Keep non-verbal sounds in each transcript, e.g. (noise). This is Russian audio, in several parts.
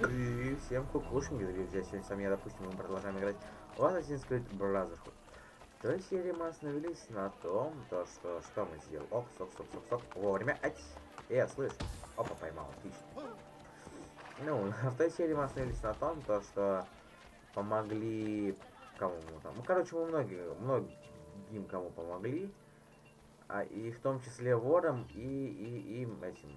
Всем кукушеньки, друзья. Сегодня с вами я, допустим, мы продолжаем играть в Assassin's Creed Brotherhood. В той серии мы остановились на том, то что, что мы сделали. Оп, стоп, стоп, стоп, стоп, вовремя. Ать! Э, слышь. Опа, поймал, отлично. Ну, (laughs) в той серии мы остановились на том, то что помогли... Кому мы там? Ну, короче, мы многие, многим кому помогли. А, и в том числе ворам и, и, и этим...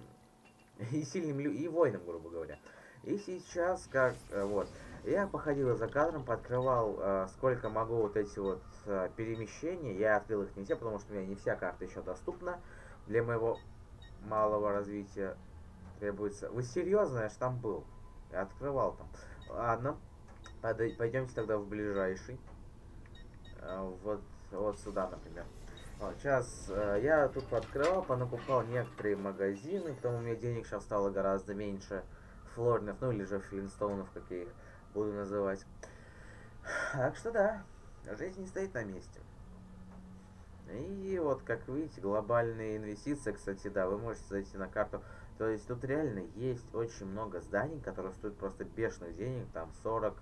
(laughs) И сильным лю... и воинам, грубо говоря. И сейчас, как, э, вот, я походил за кадром, подкрывал, э, сколько могу вот эти вот э, перемещения. Я открыл их не все, потому что у меня не вся карта еще доступна. Для моего малого развития требуется... Вы серьезно? Я ж там был. Я открывал там. Ладно. Пойдемте тогда в ближайший. Вот, вот сюда, например. Вот, сейчас я тут открывал, понакупал некоторые магазины, потому у меня денег сейчас стало гораздо меньше флорнов, ну или же флинстоунов, как я их буду называть. Так что да, жизнь не стоит на месте. И вот, как видите, глобальные инвестиции, кстати, да, вы можете зайти на карту. То есть тут реально есть очень много зданий, которые стоят просто бешеных денег, там 40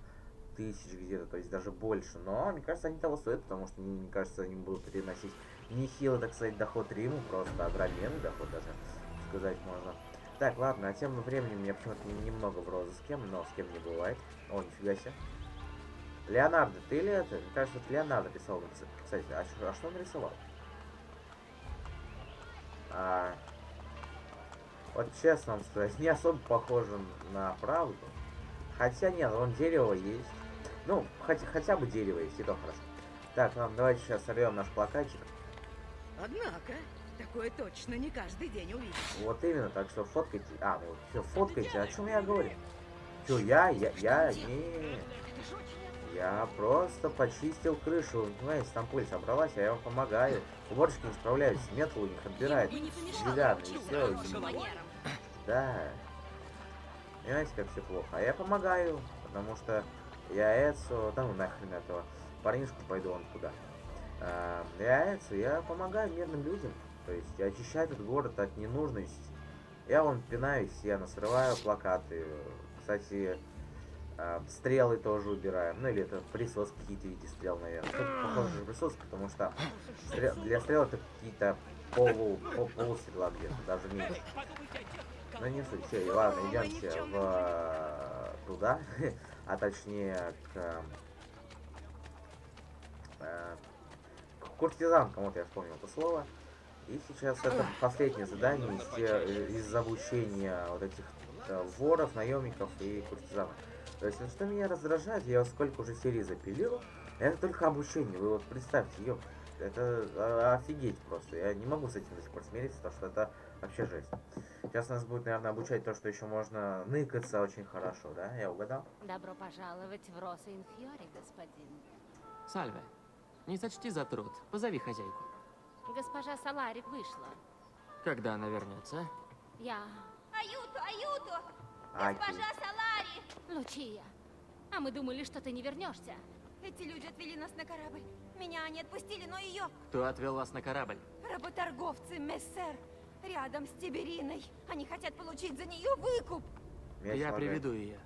тысяч где-то, то есть даже больше. Но, мне кажется, они того стоят, потому что, мне кажется, они будут приносить нехило, так сказать, доход Риму, просто огроменный доход даже, сказать можно. Так, ладно, а тем временем я почему-то немного в розыске, но с кем не бывает. О, нифига себе. Леонардо, ты ли это? Мне кажется, это Леонардо рисовал. Кстати, а, что, а что он рисовал? А, вот честно вам сказать, (laughs) не особо похоже на правду. Хотя нет, вон дерево есть. Ну, хотя, хотя бы дерево есть, и то хорошо. Так, ладно, давайте сейчас сорвем наш плакатчик. Однако, такое точно не каждый день увидишь. Вот именно, так что фоткайте. А, ну все, фоткайте, о чем я говорю? Че, я, я, я, не... Я просто почистил крышу, вы понимаете, там пыль собралась, а я вам помогаю. Уборщики не справляются, метл у них отбирает. И все. Да. Понимаете, как все плохо. А я помогаю, потому что я Эцу, да ну нахрен этого, парнишку пойду он туда. А, я Эцу, я помогаю мирным людям. То есть я очищаю этот город от ненужности. Я вон пинаюсь, я насрываю плакаты. Кстати, э, стрелы тоже убираем. Ну или это присоски какие-то видите стрел, наверное. Тут похоже на присоски, потому что стрел, для стрел это какие-то полу, пол, полустрела где-то, даже меньше. Ну не суть, все, и ладно, идемте в туда, (laughs) а точнее к, э, к куртизанкам, вот я вспомнил это слово. И сейчас это последнее задание из, из обучения вот этих э, воров, наемников и куртизанов. То есть, ну, что меня раздражает, я сколько уже серий запилил, это только обучение. Вы вот представьте, ёп, это а, офигеть просто. Я не могу с этим до сих пор смириться, потому что это вообще жесть. Сейчас нас будет, наверное, обучать то, что еще можно ныкаться очень хорошо, да? Я угадал? Добро пожаловать в Роса Инфьори, господин. Сальве, не сочти за труд. Позови хозяйку. Госпожа Саларик вышла. Когда она вернется? Я... Аюту, Аюту! Аки. Госпожа Салари! Лучия. А мы думали, что ты не вернешься. Эти люди отвели нас на корабль. Меня они отпустили, но ее... Кто отвел вас на корабль? Работорговцы, мессер. Рядом с Тибериной. Они хотят получить за нее выкуп. Меч Я приведу ее.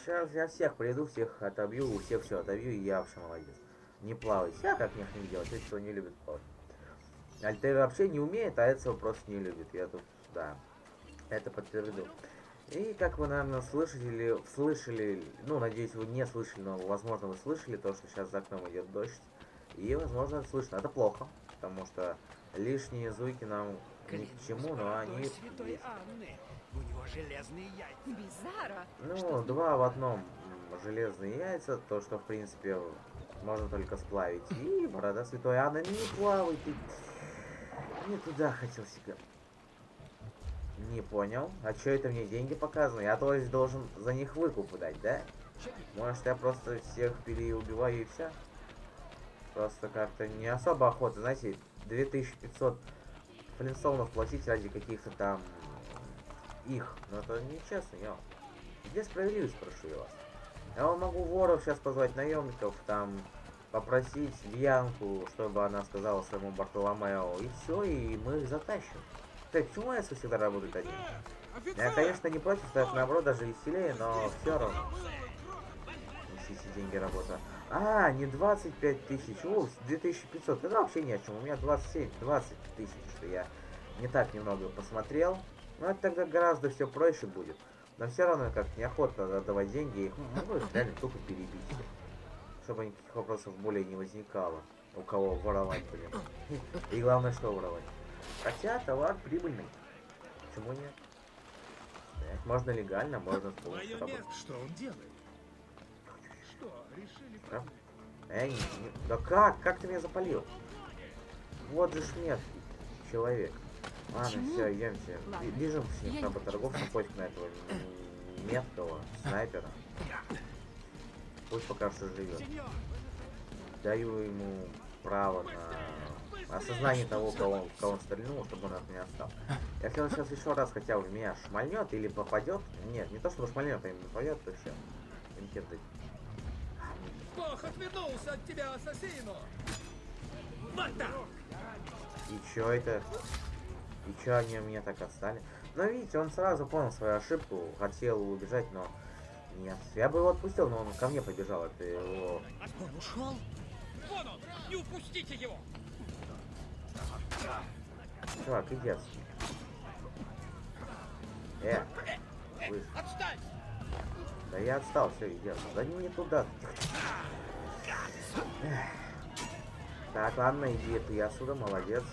Сейчас я всех приду, всех отобью, у всех все отобью, и я вообще молодец. Не плавать. Я как них не делать, кто не любит плавать. Альтер вообще не умеет, а этого просто не любит. Я тут, да, это подтвердил. И как вы, наверное, слышали, слышали, ну, надеюсь, вы не слышали, но, возможно, вы слышали то, что сейчас за окном идет дождь. И, возможно, слышно. Это плохо, потому что лишние звуки нам ни к чему, но они... У него железные яйца. Бизара. Ну, два в одном железные яйца, то, что, в принципе, можно только сплавить. И борода святой Анны не плавает. Не туда хотел себя. Не понял. А что это мне деньги показаны? Я то есть должен за них выкуп дать, да? Может я просто всех переубиваю и все? Просто как-то не особо охота. Знаете, 2500 флинстоунов платить ради каких-то там их. Но это нечестно, я. Где справедливость, прошу я вас? Я вам могу воров сейчас позвать наемников, там попросить Бьянку, чтобы она сказала своему Бартоломео, и все, и мы их затащим. Так, почему я всегда работает один? Я, конечно, не против, так наоборот даже веселее, но все равно. Несите деньги работа. А, не 25 тысяч, о, 2500. Это вообще ни о чем. У меня 27, 20 тысяч, что я не так немного посмотрел. Но это тогда гораздо все проще будет. Но все равно как неохота отдавать деньги, их могу реально тупо перебить. Чтобы никаких вопросов более не возникало. У кого воровать, блин. И главное, что воровать. Хотя товар прибыльный. Почему нет? Так, можно легально, можно с помощью. Что он делает? Что, решили Да? Эй, не- не- да как? Как ты меня запалил? Вот же ж мерзкий человек. Ладно, все, идемте. Бежим Я ним не работорговцам, поиск на этого меткого снайпера. Пусть пока что живет. Даю ему право на осознание того, кого, кого он стрельнул, чтобы он от меня отстал. Если он сейчас еще раз хотя бы меня шмальнет или попадет, нет, не то чтобы шмальнет, а именно попадет, то все. Им. Бог отвернулся от тебя, ассасину! Вот так! И чё это? И чё они меня так отстали? Но видите, он сразу понял свою ошибку, хотел убежать, но нет. Я бы его отпустил, но он ко мне побежал. Это его... Он ушел? Вон он! Не упустите его! Чувак, иди отсюда. Э, слышь, Отстань! да я отстал, все, иди отсюда. Да не туда. Так, ладно, иди ты отсюда, молодец.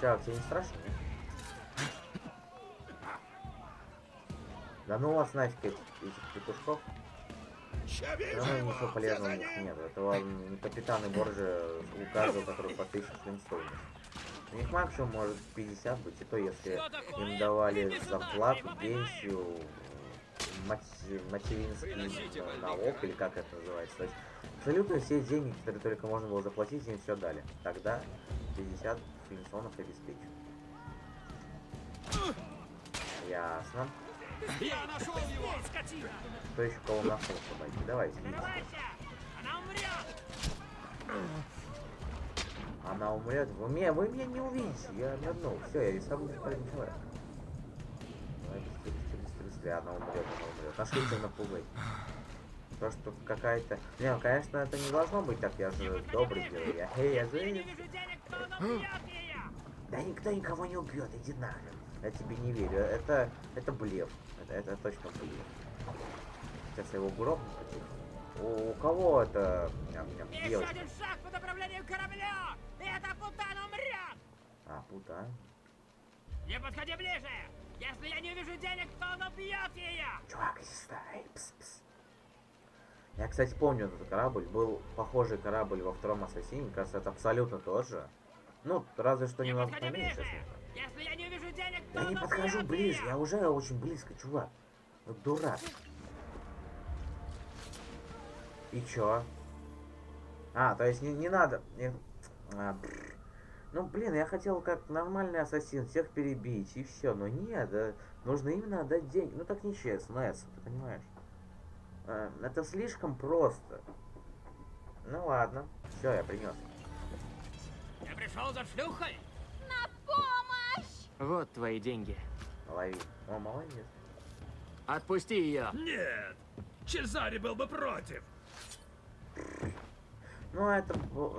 Чувак, тебе не страшно? Да ну вас нафиг этих, петушков. Равно ничего полезного у них нет. Это вам капитаны Борджи у каждого, который по 1000 стоимость. У них максимум может 50 быть, и то если им давали зарплату, пенсию, материнский налог, или как это называется. То есть абсолютно все деньги, которые только можно было заплатить, им все дали. Тогда 50 финсонов обеспечу. Ясно. Я нашел его! Скотина! Кто еще кого нашел, собаки? Давайте. Она умрет! Она умрет. Вы меня, вы меня не увидите. Я нырнул. Все, я рисовал правильный человек. Давай быстрее, быстрее, быстрее, быстрее. Она умрет, она умрет. Нашли тебя напугать. То, что какая-то... Не, ну, конечно, это не должно быть так. Я же добрый герой. Я, эй, я же... вижу денег, кто убьет ее! Да никто никого не убьет, иди нахрен. Я тебе не верю. Это, это блеф. Это, это точно блеф. Сейчас я его грохну. У, у кого это ням, ням, Еще один шаг по направлению к кораблю! И эта путана умрет! А, пута. Не подходи ближе! Если я не увижу денег, то он убьет ее! Чувак. Эй, пс, пс. Я, кстати, помню этот корабль. Был похожий корабль во втором Ассасине. Кажется, это абсолютно тот же. Ну, разве что Не немного поменьше. ближе! Если я не увижу денег, то Я не подхожу ближе, я уже очень близко, чувак. Вот дурак. И чё? А, то есть не, не надо... не- а, ну, блин, я хотел как нормальный ассасин всех перебить, и все. Но нет, да, нужно именно отдать деньги. Ну, так нечестно, Эдсон, ты понимаешь? А, это слишком просто. Ну, ладно. Все, я принес. Я пришел за шлюхой! Вот твои деньги. Лови. О, молодец. Отпусти ее. Нет! Чезаре был бы против! Ну, это...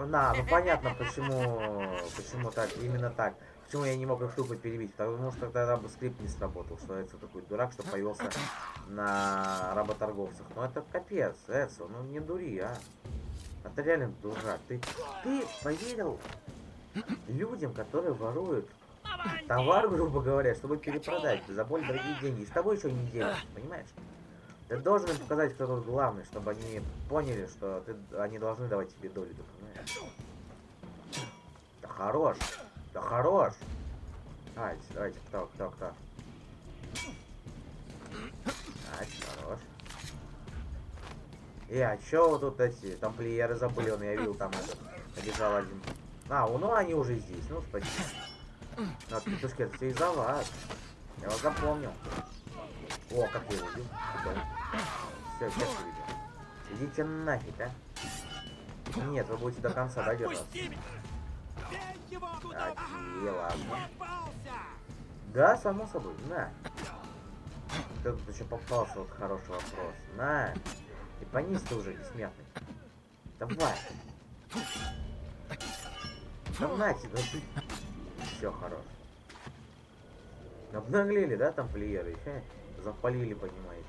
Да, ну понятно, почему... Почему так, именно так. Почему я не мог их тупо перебить? Потому что тогда бы скрипт не сработал, что Эдсо такой дурак, что появился на работорговцах. Ну это капец, Эдсо, ну не дури, а. Это реально дурак. Ты, ты поверил людям, которые воруют товар, грубо говоря, чтобы перепродать за более дорогие деньги. И с тобой еще не делят, понимаешь? Ты должен им показать, кто тут главный, чтобы они поняли, что ты, они должны давать тебе долю, ты понимаешь? Да хорош, да хорош. Давайте, давайте, кто, кто, кто. Давайте, хорош. И, а чё вот тут эти тамплиеры забыли, он я видел там этот, побежал один. А, ну они уже здесь, ну спасибо. Ну, петушки, вас. Я вас запомнил. О, как я его убил. Все, сейчас увидел. Идите нафиг, а. Нет, вы будете до конца додержаться. Окей, ладно. Да, само собой, на. Кто тут еще попался, вот хороший вопрос. На. И понизь ты уже, бессмертный. Давай. Да на тебя, ты. Все, хорош. Обнаглели, да, там плееры? Еще запалили, понимаете.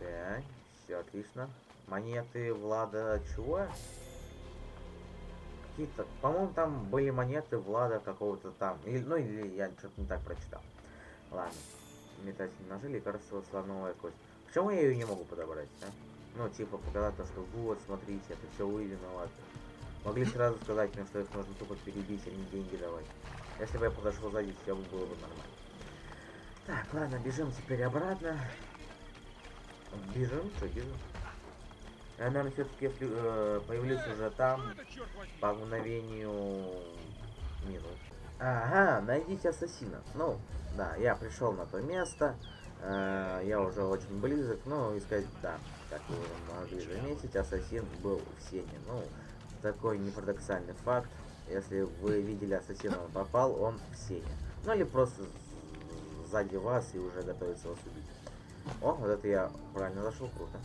Так, все отлично. Монеты Влада чего? Какие-то, по-моему, там были монеты Влада какого-то там. Или, ну, или я что-то не так прочитал. Ладно. Метательные ножи, лекарство, слоновая кость. Почему я ее не могу подобрать, а? Ну, типа, показать то, что вот, смотрите, это все вы виноваты. Могли сразу сказать мне, что их нужно тупо перебить, а не деньги давать. Если бы я подошел сзади, все было бы нормально. Так, ладно, бежим теперь обратно. Бежим, что бежим? Я, наверное, все-таки э, появлюсь уже там по мгновению минут. Ага, найдите ассасина. Ну, да, я пришел на то место. Э, я уже очень близок. Ну, искать, да, как вы могли заметить, ассасин был в сене. Ну, такой непарадоксальный факт. Если вы видели ассасина, он попал, он в сене. Ну, или просто сзади вас и уже готовится вас убить. О, вот это я правильно зашел, круто.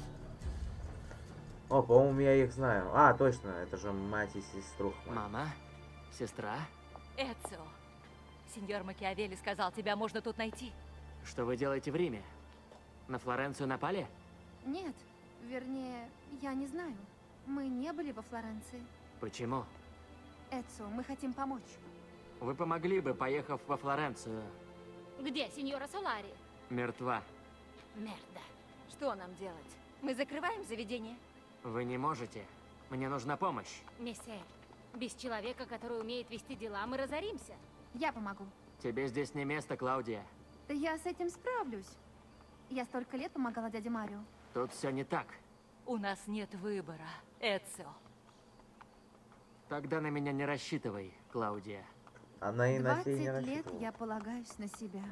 О, по-моему, я их знаю. А, точно, это же мать и сеструх. моя. Мама? Сестра? Эцио, сеньор Макиавелли сказал, тебя можно тут найти. Что вы делаете в Риме? На Флоренцию напали? Нет, вернее, я не знаю. Мы не были во Флоренции. Почему? Эцо, мы хотим помочь. Вы помогли бы, поехав во Флоренцию. Где сеньора Солари? Мертва. Мерда. Что нам делать? Мы закрываем заведение? Вы не можете. Мне нужна помощь. Мессер, без человека, который умеет вести дела, мы разоримся. Я помогу. Тебе здесь не место, Клаудия. Да я с этим справлюсь. Я столько лет помогала дяде Марио. Тут все не так. У нас нет выбора, Эцио. Тогда на меня не рассчитывай, Клаудия. Она и на 20 не лет я полагаюсь на себя.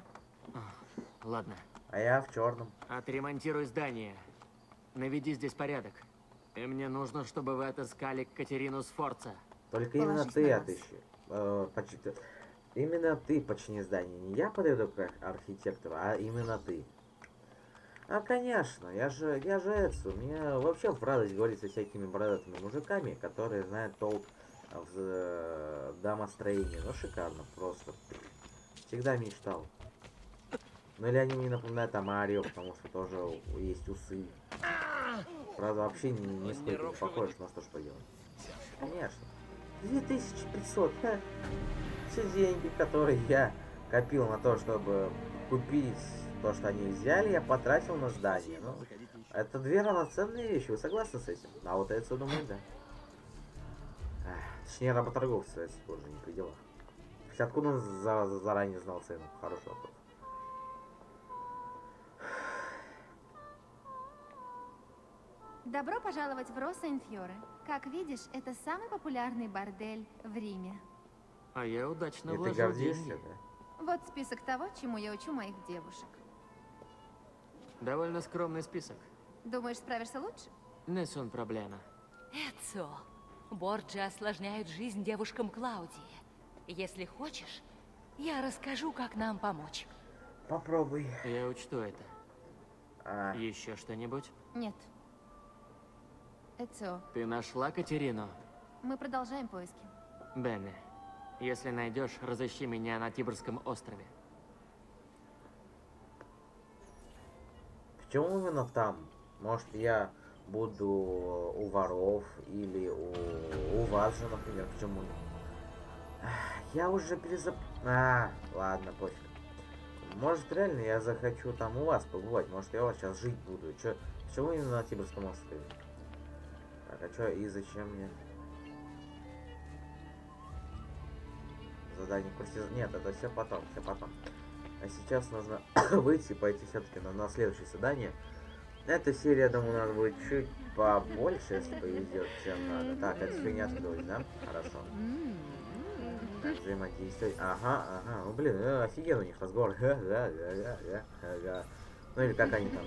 Ладно. А я в черном. Отремонтируй здание. Наведи здесь порядок. И мне нужно, чтобы вы отыскали Катерину Сфорца. Только именно ты отыщи. Э, почти- Именно ты почини здание. Не я подойду к ар- архитектору, а именно ты. А, конечно, я же, я же Эцу. Мне вообще в радость говорить со всякими бородатыми мужиками, которые знают толк в э, домостроении. Ну, шикарно, просто. Всегда мечтал. Ну, или они мне напоминают о Марио, потому что тоже есть усы. Правда, вообще не, не столько не похож, но что ж поделать. Конечно. 2500, ха. Все деньги, которые я копил на то, чтобы купить то, что они взяли, я потратил на здание. Ну, это две равноценные вещи, вы согласны с этим? А вот это, думаю, да. Ах, Точнее, работорговцы, это тоже не при делах. Хотя откуда он за- за- заранее знал цену? Хороший вопрос. Добро пожаловать в Росса Инфьоре. Как видишь, это самый популярный бордель в Риме. А я удачно И вложил деньги. да? Вот список того, чему я учу моих девушек. Довольно скромный список. Думаешь, справишься лучше? Несун проблема. Эцио, Борджи осложняют жизнь девушкам Клаудии. Если хочешь, я расскажу, как нам помочь. Попробуй. Я учту это. А, Еще что-нибудь? Нет. Эцо, Ты нашла Катерину? мы продолжаем поиски. Бенни, если найдешь, разыщи меня на Тибрском острове. Почему именно там? Может, я буду у воров или у, у вас же, например. Почему? Я уже перезап... А, ладно, пофиг. Может, реально я захочу там у вас побывать. Может, я у вас сейчас жить буду. Чё, почему именно на Тибрском острове? Так, а чё и зачем мне? Задание курсиз... Нет, это все потом, все потом. А сейчас нужно (coughs) выйти и пойти все-таки на, на следующее задание. Эта серия, думаю, нас будет чуть побольше, если повезет, чем надо. Так, это фигня открылась, да? Хорошо. Так, взаимодействовать. Ага, ага. Ну, блин, э, офигенно у них разговор. (laughs) Ну, или как они там.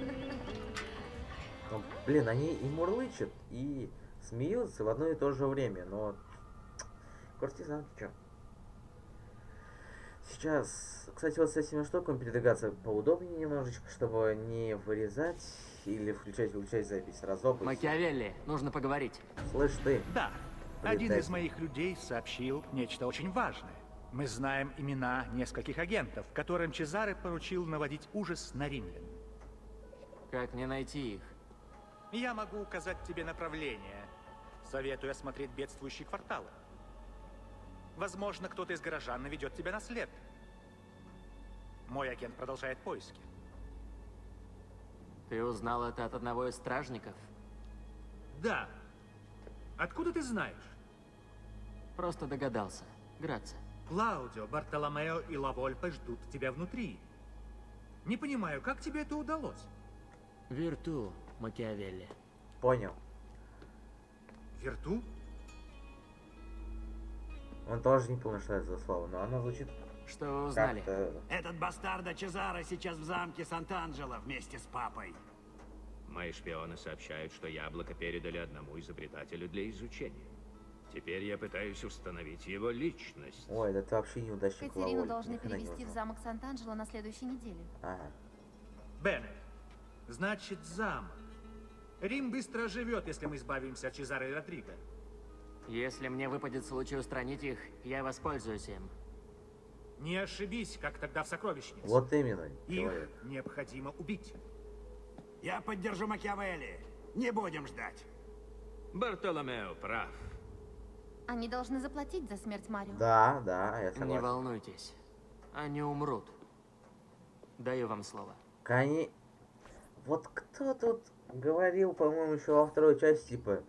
Ну, блин, они и мурлычат, и смеются в одно и то же время, но... Куртизанки, чё? Сейчас, кстати, вот с этими штуками передвигаться поудобнее немножечко, чтобы не вырезать или включать-выключать запись сразу. Макиавелли, нужно поговорить. Слышь ты, Да. Полетать. Один из моих людей сообщил нечто очень важное. Мы знаем имена нескольких агентов, которым Чезаре поручил наводить ужас на римлян. Как мне найти их? Я могу указать тебе направление. Советую осмотреть бедствующие кварталы. Возможно, кто-то из горожан наведет тебя на след. Мой агент продолжает поиски. Ты узнал это от одного из стражников? Да. Откуда ты знаешь? Просто догадался. Грация. Клаудио, Бартоломео и Лавольпе ждут тебя внутри. Не понимаю, как тебе это удалось? Вирту, Макиавелли. понял. Вирту? Он тоже не понял, что это за слово, но оно звучит Что вы узнали? как-то... Этот бастарда Чезаро сейчас в замке Сант'Анджело вместе с папой. Мои шпионы сообщают, что яблоко передали одному изобретателю для изучения. Теперь я пытаюсь установить его личность. Ой, да ты вообще неудачник Катерину Лаволь, должны перевести в замок Сант-Анджело на следующей неделе. Ага. Беннет. Значит, замок. Рим быстро оживет, если мы избавимся от Чезаро и Родриго. Если мне выпадет случай устранить их, я воспользуюсь им. Не ошибись, как тогда в сокровищнице. Вот именно, Их человек. необходимо убить. Я поддержу Макиавелли. Не будем ждать. Бартоломео прав. Они должны заплатить за смерть Марио. Да, да, я Не согласен. волнуйтесь. Они умрут. Даю вам слово. Кони... Вот кто тут говорил, по-моему, еще во второй части, типа,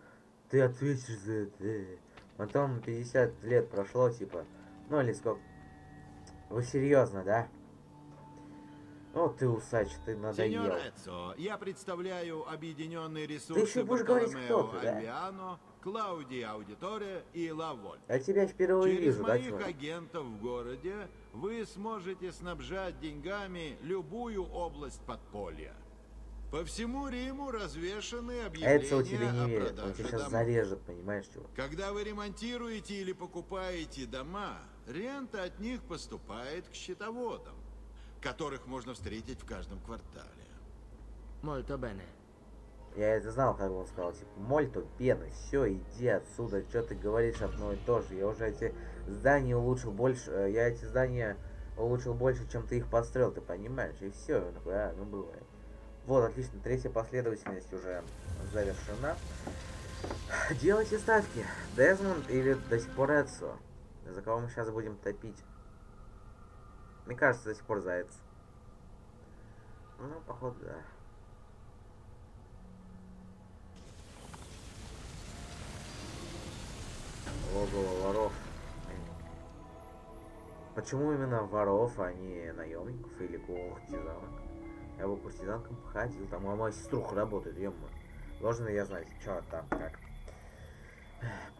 ты ответишь за это. Потом 50 лет прошло, типа, ну или сколько. Вы серьезно, да? О, ты усач, ты надоел. Сеньор я представляю объединенные еще ресурсы будешь говорить, кто ты, да? Альвиано, Клауди Аудиторе и Лаволь. Я тебя впервые Через вижу, да, моих чувак? агентов в городе вы сможете снабжать деньгами любую область подполья. По всему Риму развешаны объявления Эдсо тебе не о верит, он продаже тебя сейчас домов. зарежет, понимаешь, чувак? Когда вы ремонтируете или покупаете дома, рента от них поступает к счетоводам, которых можно встретить в каждом квартале. Мольто бене. Я это знал, как он сказал, типа, Мольто, пена, все, иди отсюда, что ты говоришь одно и то же. Я уже эти здания улучшил больше, э, я эти здания улучшил больше, чем ты их построил, ты понимаешь? И все, а, ну бывает. Вот, отлично, третья последовательность уже завершена. Делайте ставки. Дезмонд или до сих пор Эдсо? За кого мы сейчас будем топить? Мне кажется, до сих пор Заяц. Ну, походу, да. Логово воров. Почему именно воров, а не наемников или куртизанок? Я бы куртизанкам походил, там а моя сеструха работает, ё Должен я знать, что там, как.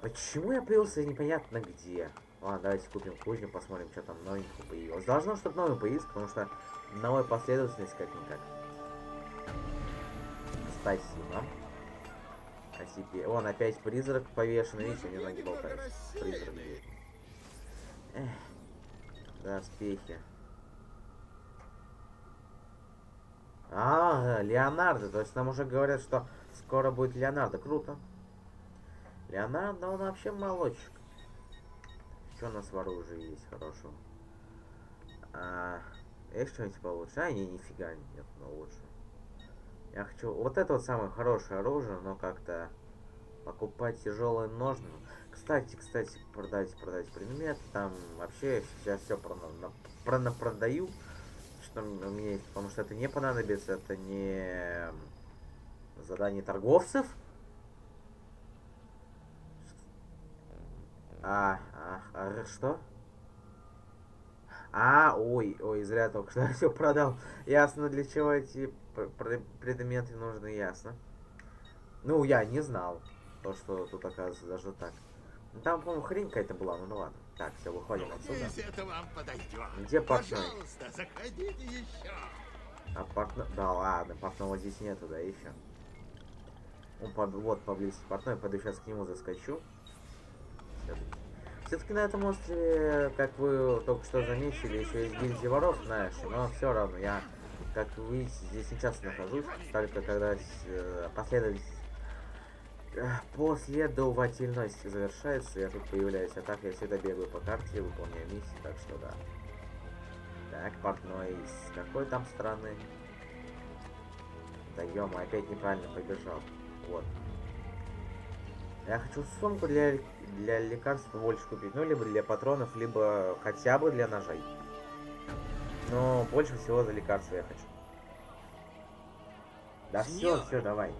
Почему я появился непонятно где? Ладно, давайте купим кузню, посмотрим, что там новенького появилось. Должно что-то новое появиться, потому что новая последовательность как-никак. Спасибо. А теперь... Вон, опять призрак повешен, видите, у него ноги болтаются. Призрак. Эх. Доспехи. А, Леонардо, то есть нам уже говорят, что скоро будет Леонардо. Круто. Леонардо, он вообще молодчик. Что у нас в оружии есть хорошего? А, есть что-нибудь получше? А, не, нифига нет, но лучше. Я хочу... Вот это вот самое хорошее оружие, но как-то покупать тяжелые ножны. Кстати, кстати, продайте, продайте предметы. Там вообще сейчас все про продаю. Что у потому что это не понадобится, это не задание торговцев. А, а, а что? А, ой, ой, зря только что (laughs) все продал. Ясно, для чего эти предметы нужны, ясно. Ну, я не знал, то, что тут оказывается даже так. Ну, там, по-моему, хрень какая-то была, ну, ну ладно. Так, все, выходим отсюда. Надеюсь, это вам подойдет. Где портной? Пожалуйста, заходите еще. А портной... Да ладно, портного здесь нету, да, еще. Он под... Вот, поблизости портной, пойду сейчас к нему заскочу. Все-таки на этом острове, как вы только что заметили, еще есть гильдия воров, знаешь, но все равно я, как вы видите, здесь не часто нахожусь, только когда э, последовательность э, последовательность завершается, я тут появляюсь, а так я всегда бегаю по карте, выполняю миссии, так что да. Так, портной из какой там страны? Да опять неправильно побежал. Вот. Я хочу сумку для, для лекарств больше купить. Ну, либо для патронов, либо хотя бы для ножей. Но больше всего за лекарства я хочу. Да все, все, давай.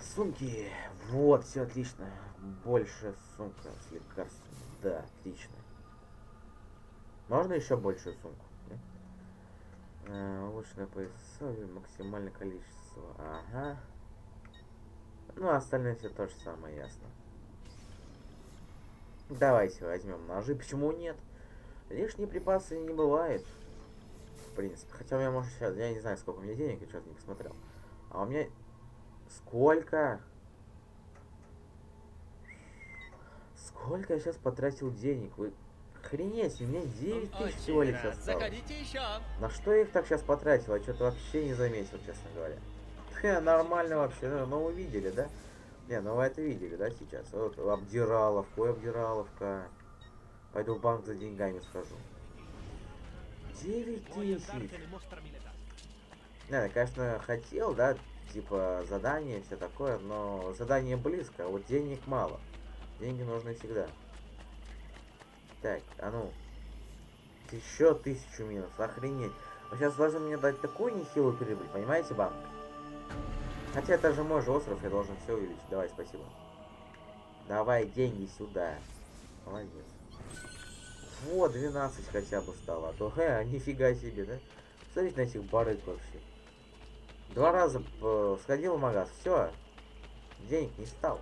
Сумки. Вот, все отлично. Больше сумка с лекарствами. Да, отлично. Можно еще большую сумку? А, улучшенное поясовье, максимальное количество. Ага. Ну, остальное все то же самое, ясно. Давайте возьмем ножи. Почему нет? Лишние припасы не бывает. В принципе. Хотя у меня, может, сейчас... Я не знаю, сколько у меня денег, я что-то не посмотрел. А у меня... Сколько? Сколько я сейчас потратил денег? Вы... Охренеть, у меня 9 тысяч всего лишь осталось. Заходите еще. На что я их так сейчас потратил? Я что-то вообще не заметил, честно говоря. (laughs) Хе, нормально вообще. Ну, ну, вы видели, да? Не, ну вы это видели, да, сейчас? Вот обдираловка, ой, обдираловка. Пойду в банк за деньгами схожу. 9 тысяч. Не, я, конечно, хотел, да, типа задание, все такое, но задание близко, а вот денег мало. Деньги нужны всегда. Так, а ну. Еще тысячу минус, охренеть. Вы сейчас должны мне дать такую нехилую прибыль, понимаете, банк? Хотя это же мой же остров, я должен все увеличить. Давай, спасибо. Давай деньги сюда. Молодец. Вот, 12 хотя бы стало. А то, э, нифига себе, да? Смотрите на этих барыг вообще. Два раза э, сходил в магаз, все. Денег не стало.